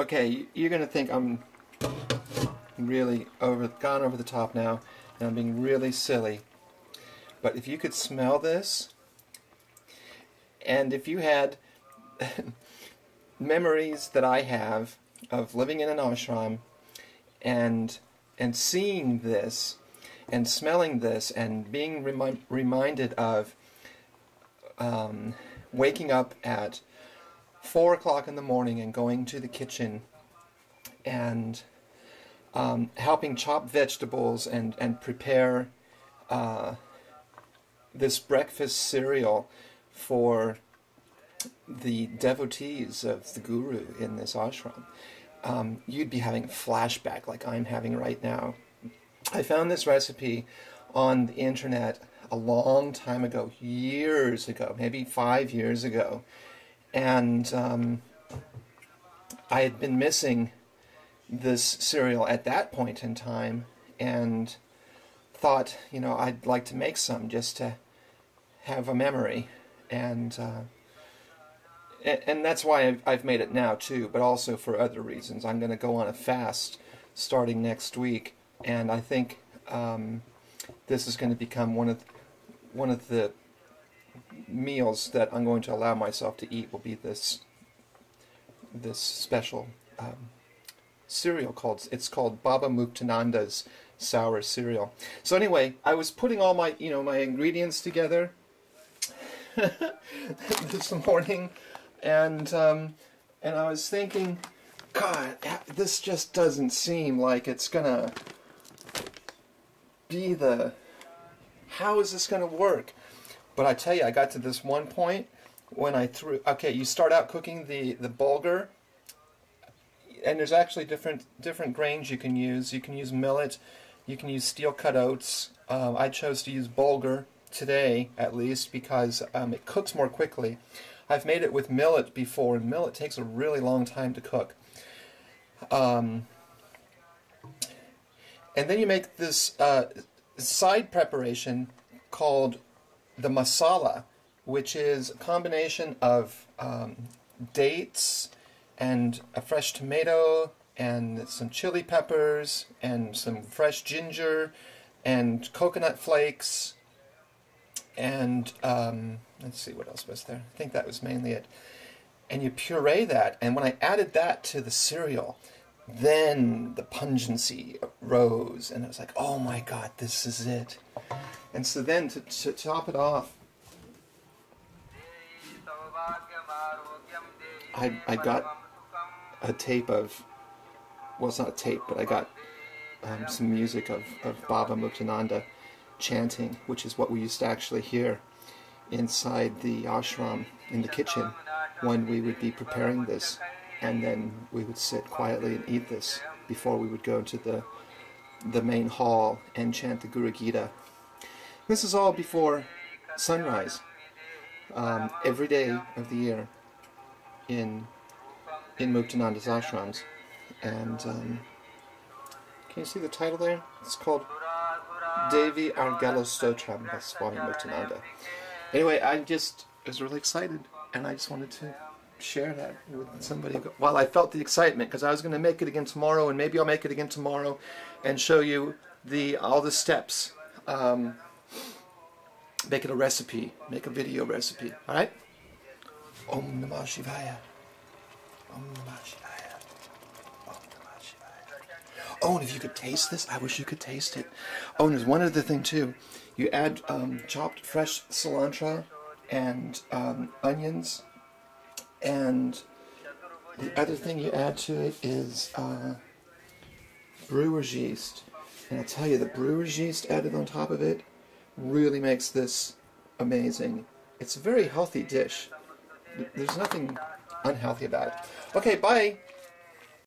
Okay, you're gonna think I'm really over gone over the top now, and I'm being really silly. But if you could smell this, and if you had memories that I have of living in an ashram and and seeing this and smelling this and being remi reminded of um, waking up at four o'clock in the morning and going to the kitchen and um, helping chop vegetables and and prepare uh, this breakfast cereal for the devotees of the guru in this ashram, um, you'd be having a flashback like I'm having right now. I found this recipe on the internet a long time ago, years ago, maybe five years ago, and um, I had been missing this cereal at that point in time, and thought, you know, I'd like to make some just to have a memory, and uh, and that's why I've made it now too, but also for other reasons. I'm going to go on a fast starting next week, and I think um, this is going to become one of one of the meals that I'm going to allow myself to eat. Will be this this special um, cereal called it's called Baba Muktananda's sour cereal. So anyway, I was putting all my you know my ingredients together this morning and um, and I was thinking, God, this just doesn't seem like it's gonna be the. How is this gonna work? But I tell you, I got to this one point when I threw. Okay, you start out cooking the the bulgur, and there's actually different different grains you can use. You can use millet, you can use steel cut oats. Um, I chose to use bulgur today, at least, because um, it cooks more quickly. I've made it with millet before, and millet takes a really long time to cook. Um, and then you make this uh, side preparation called the masala, which is a combination of um, dates and a fresh tomato and some chili peppers and some fresh ginger and coconut flakes and um, let's see what else was there. I think that was mainly it. And you puree that, and when I added that to the cereal, then the pungency rose, and I was like, oh my god, this is it. And so then to, to top it off, I, I got a tape of, well, it's not a tape, but I got um, some music of, of Baba Muktananda chanting, which is what we used to actually hear inside the ashram in the kitchen when we would be preparing this. And then we would sit quietly and eat this before we would go into the, the main hall and chant the Guru Gita. This is all before sunrise, um, every day of the year in in Muktananda's ashrams. And um, can you see the title there? It's called Devi Argala Stotram by Swami Muktananda. Anyway, I just was really excited, and I just wanted to share that with somebody. While I felt the excitement, because I was going to make it again tomorrow, and maybe I'll make it again tomorrow, and show you the all the steps. Um, make it a recipe, make a video recipe. All right. Om Namah Shivaya. Om Namah Shivaya. Oh, and if you could taste this, I wish you could taste it. Oh, and there's one other thing too. You add um, chopped fresh cilantro and um, onions, and the other thing you add to it is uh, brewer's yeast. And I tell you, the brewer's yeast added on top of it really makes this amazing. It's a very healthy dish. There's nothing unhealthy about it. Okay, bye.